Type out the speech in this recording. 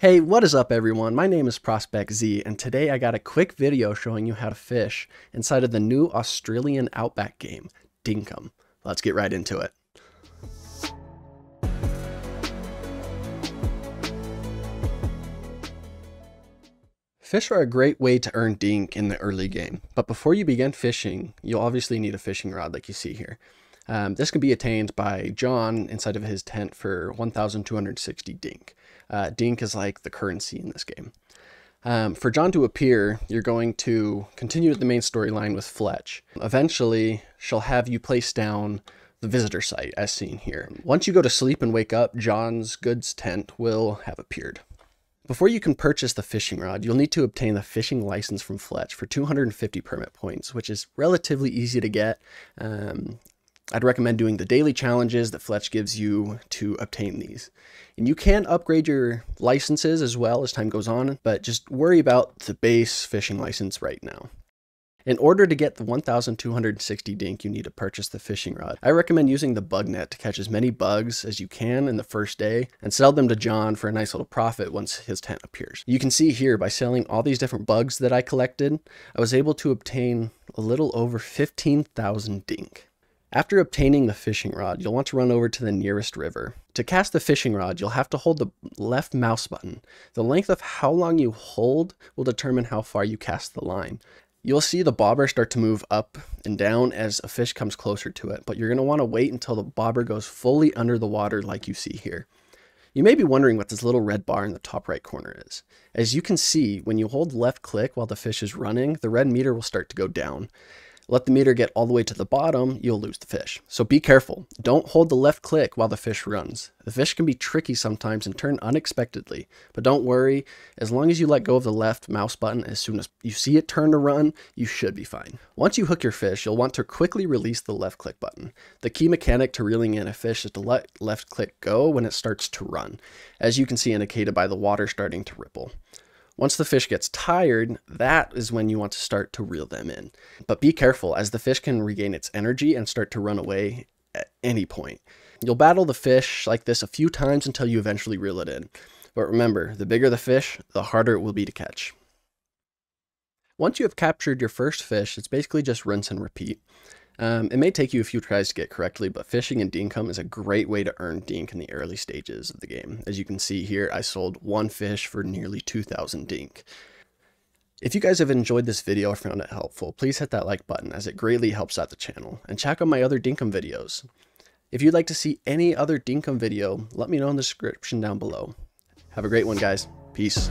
Hey, what is up everyone? My name is Prospect Z and today I got a quick video showing you how to fish inside of the new Australian Outback game, Dinkum. Let's get right into it. Fish are a great way to earn dink in the early game, but before you begin fishing, you'll obviously need a fishing rod like you see here. Um, this can be attained by John inside of his tent for 1,260 dink. Uh, dink is like the currency in this game. Um, for John to appear, you're going to continue the main storyline with Fletch. Eventually, she'll have you place down the visitor site as seen here. Once you go to sleep and wake up, John's goods tent will have appeared. Before you can purchase the fishing rod, you'll need to obtain the fishing license from Fletch for 250 permit points, which is relatively easy to get. Um, I'd recommend doing the daily challenges that Fletch gives you to obtain these. And you can upgrade your licenses as well as time goes on, but just worry about the base fishing license right now. In order to get the 1260 dink, you need to purchase the fishing rod. I recommend using the bug net to catch as many bugs as you can in the first day and sell them to John for a nice little profit once his tent appears. You can see here by selling all these different bugs that I collected, I was able to obtain a little over 15,000 dink. After obtaining the fishing rod, you'll want to run over to the nearest river. To cast the fishing rod, you'll have to hold the left mouse button. The length of how long you hold will determine how far you cast the line. You'll see the bobber start to move up and down as a fish comes closer to it, but you're going to want to wait until the bobber goes fully under the water like you see here. You may be wondering what this little red bar in the top right corner is. As you can see, when you hold left click while the fish is running, the red meter will start to go down. Let the meter get all the way to the bottom, you'll lose the fish. So be careful. Don't hold the left click while the fish runs. The fish can be tricky sometimes and turn unexpectedly, but don't worry. As long as you let go of the left mouse button as soon as you see it turn to run, you should be fine. Once you hook your fish, you'll want to quickly release the left click button. The key mechanic to reeling in a fish is to let left click go when it starts to run, as you can see indicated by the water starting to ripple. Once the fish gets tired, that is when you want to start to reel them in. But be careful as the fish can regain its energy and start to run away at any point. You'll battle the fish like this a few times until you eventually reel it in. But remember, the bigger the fish, the harder it will be to catch. Once you have captured your first fish, it's basically just rinse and repeat. Um, it may take you a few tries to get correctly, but fishing in Dinkum is a great way to earn Dink in the early stages of the game. As you can see here, I sold one fish for nearly 2,000 Dink. If you guys have enjoyed this video or found it helpful, please hit that like button as it greatly helps out the channel, and check out my other Dinkum videos. If you'd like to see any other Dinkum video, let me know in the description down below. Have a great one, guys. Peace.